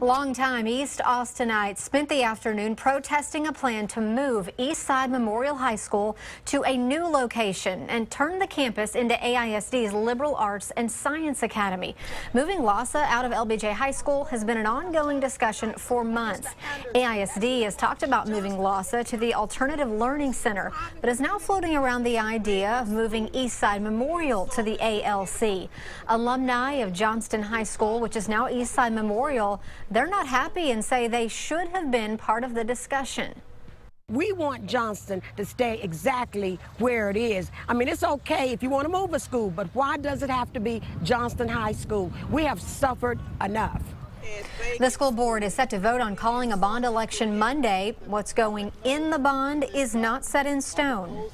Longtime East Austinites spent the afternoon protesting a plan to move Eastside Memorial High School to a new location and turn the campus into AISD's Liberal Arts and Science Academy. Moving LASA out of LBJ High School has been an ongoing discussion for months. AISD has talked about moving LASA to the Alternative Learning Center, but is now floating around the idea of moving Eastside Memorial to the ALC. Alumni of Johnston High School, which is now Eastside Memorial, they're not happy and say they should have been part of the discussion. We want Johnston to stay exactly where it is. I mean, it's okay if you want to move a school, but why does it have to be Johnston High School? We have suffered enough. The school board is set to vote on calling a bond election Monday. What's going in the bond is not set in stone.